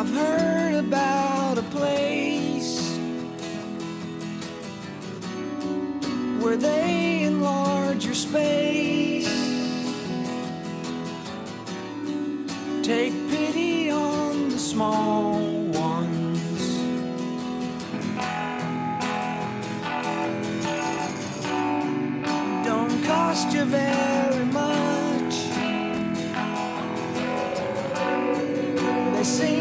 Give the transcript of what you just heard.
I've heard about a place where they enlarge your space. Take pity on the small ones. Don't cost you very much. They seem